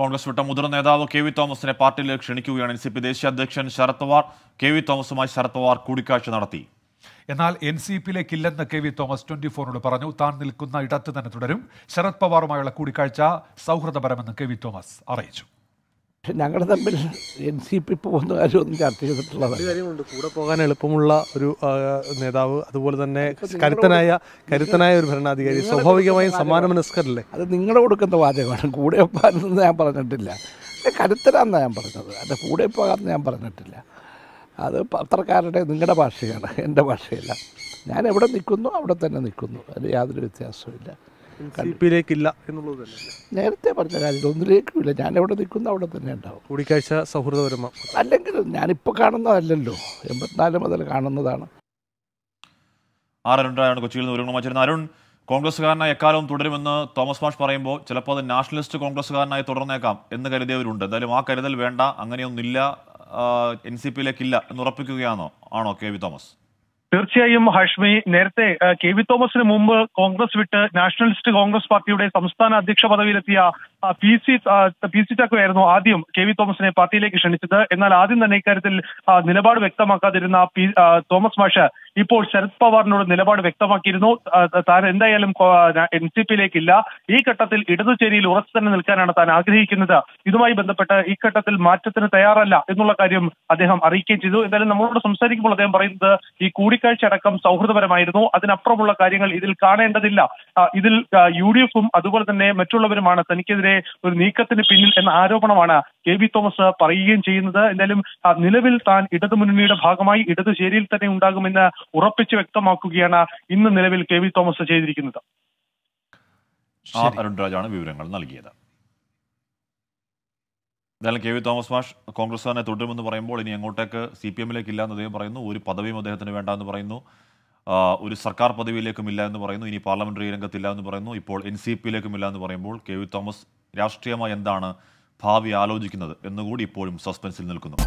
കോൺഗ്രസ് വിട്ട മുതിർന്ന നേതാവ് കെ വി തോമസിനെ പാർട്ടിയിലേക്ക് ക്ഷണിക്കുകയാണ് എൻ സി പി ദേശീയ അധ്യക്ഷൻ ശരത് പവാർ. കെ വി തോമസുമായി ശരത് പവാർ കൂടിക്കാഴ്ച നടത്തി. എന്നാൽ എൻ സി പിയിലേക്കില്ലെന്ന് കെ വി തോമസ് ട്വന്റി ഫോറിനോട് പറഞ്ഞു. താൻ നിൽക്കുന്ന ഇടത്ത് തന്നെ തുടരും. ശരത് പവാറുമായുള്ള കൂടിക്കാഴ്ച സൗഹൃദപരമെന്ന് കെ വി തോമസ് അറിയിച്ചു. പക്ഷെ ഞങ്ങൾ തമ്മിൽ എൻ സി പി പോകുന്ന കാര്യമൊന്നും ചർച്ച ചെയ്തിട്ടുള്ളത് കാര്യമുണ്ട്. കൂടെ പോകാൻ എളുപ്പമുള്ള ഒരു നേതാവ് അതുപോലെ തന്നെ കരുത്തനായ കരുത്തനായ ഒരു ഭരണാധികാരി സ്വാഭാവികമായും സമ്മാനമനസ്കരല്ലേ അത് നിങ്ങൾ കൊടുക്കുന്ന വാചകമാണ്. കൂടെ പോകാനെന്ന് ഞാൻ പറഞ്ഞിട്ടില്ല. കരുത്തരാന്നാണ് ഞാൻ പറഞ്ഞത്. അത് കൂടെ പോകാമെന്ന് ഞാൻ പറഞ്ഞിട്ടില്ല. അത് പത്രക്കാരുടെ നിങ്ങളുടെ ഭാഷയാണ്. എന്റെ ഭാഷയല്ല. ഞാൻ എവിടെ നിൽക്കുന്നു അവിടെ തന്നെ നിൽക്കുന്നു. അതിൽ യാതൊരു വ്യത്യാസവുമില്ല. പിയിലേക്കില്ല എന്നുള്ളത് തന്നെ. നേരത്തെ പറഞ്ഞ കാര്യം ഒന്നിലേക്കുമില്ല. ഞാൻ എവിടെ നിൽക്കുന്ന അവിടെ തന്നെ ഉണ്ടാവും. കൂടിക്കാഴ്ച സൗഹൃദപരമാണ് അല്ലെങ്കിൽ ഞാനിപ്പോൾ കാണുന്നതല്ലല്ലോ. എൺപത്തിനാല് മുതൽ കാണുന്നതാണ്. ആർ അരുൺറായാണ് കൊച്ചിയിൽ നിന്ന് ഒരുങ്ങൾ വച്ചിരുന്നത് അരുൺ കോൺഗ്രസ്സുകാരനായി എക്കാലവും തുടരുമെന്ന് തോമസ് മാഷ് പറയുമ്പോൾ ചിലപ്പോൾ അത് നാഷണലിസ്റ്റ് കോൺഗ്രസ്സുകാരനായി തുടർന്നേക്കാം എന്ന് കരുതിയവരുണ്ട്. എന്തായാലും ആ കരുതൽ വേണ്ട അങ്ങനെയൊന്നില്ല എൻ സി പിയിലേക്കില്ല എന്ന് ഉറപ്പിക്കുകയാണോ? ആണോ കെ വി തോമസ്? തീർച്ചയായും ഹാഷ്മി നേരത്തെ കെ വി തോമസിന് മുമ്പ് കോൺഗ്രസ് വിട്ട് നാഷണലിസ്റ്റ് കോൺഗ്രസ് പാർട്ടിയുടെ സംസ്ഥാന അധ്യക്ഷ പദവിയിലെത്തിയ പി സി പി സി ചാക്കോയായിരുന്നു ആദ്യം കെ വി തോമസിനെ പാർട്ടിയിലേക്ക് ക്ഷണിച്ചത്. എന്നാൽ ആദ്യം തന്നെ ഇക്കാര്യത്തിൽ നിലപാട് വ്യക്തമാക്കാതിരുന്ന പി തോമസ് മാഷ് ഇപ്പോൾ ശരത് പവാറിനോട് നിലപാട് വ്യക്തമാക്കിയിരുന്നു. താൻ എന്തായാലും എൻ സി പിയിലേക്കില്ല. ഈ ഘട്ടത്തിൽ ഇടതുചേരിയിൽ ഉറച്ചു തന്നെ നിൽക്കാനാണ് താൻ ആഗ്രഹിക്കുന്നത്. ഇതുമായി ബന്ധപ്പെട്ട് ഈ ഘട്ടത്തിൽ മാറ്റത്തിന് തയ്യാറല്ല എന്നുള്ള കാര്യം അദ്ദേഹം അറിയിക്കുകയും ചെയ്തു. എന്തായാലും നമ്മളോട് സംസാരിക്കുമ്പോൾ അദ്ദേഹം പറയുന്നത് ഈ കൂടിക്കാഴ്ച അടക്കം സൗഹൃദപരമായിരുന്നു. അതിനപ്പുറമുള്ള കാര്യങ്ങൾ ഇതിൽ കാണേണ്ടതില്ല. ഇതിൽ യു ഡി എഫും അതുപോലെ തന്നെ മറ്റുള്ളവരുമാണ് തനിക്കെതിരെ ഒരു നീക്കത്തിന് പിന്നിൽ എന്ന ആരോപണമാണ് കെ വി തോമസ് പറയുകയും ചെയ്യുന്നത്. എന്തായാലും നിലവിൽ താൻ ഇടതുമുന്നണിയുടെ ഭാഗമായി ഇടതുചേരിയിൽ തന്നെ ഉണ്ടാകുമെന്ന് ഉറപ്പിച്ച് വ്യക്തമാക്കുകയാണ് ഇന്ന് നിലവിൽ കെ വി തോമസ് ചെയ്തിരിക്കുന്നത്. അരുൺരാജാണ് വിവരങ്ങൾ നൽകിയത്. എന്തായാലും കെ വി തോമസ് മാഷ് കോൺഗ്രസ് തന്നെ തുടരുമെന്ന് പറയുമ്പോൾ ഇനി എങ്ങോട്ടേക്ക് സി പി എമ്മിലേക്ക് ഇല്ല എന്ന് അദ്ദേഹം പറയുന്നു. ഒരു പദവിയും അദ്ദേഹത്തിന് വേണ്ട എന്ന് പറയുന്നു. ഒരു സർക്കാർ പദവിയിലേക്കും ഇല്ല എന്ന് പറയുന്നു. ഇനി പാർലമെന്ററി രംഗത്തില്ല എന്ന് പറയുന്നു. ഇപ്പോൾ എൻ സി പിയിലേക്കും ഇല്ല എന്ന് പറയുമ്പോൾ കെ വി തോമസ് രാഷ്ട്രീയമായി എന്താണ് ഭാവി ആലോചിക്കുന്നത് എന്നുകൂടി ഇപ്പോഴും സസ്പെൻസിൽ നിൽക്കുന്നു.